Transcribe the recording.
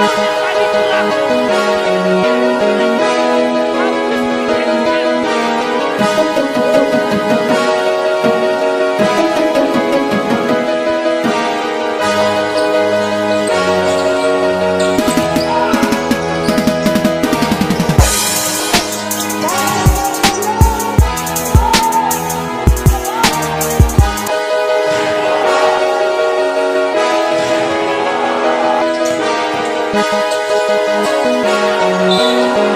赶紧回来。Thank you.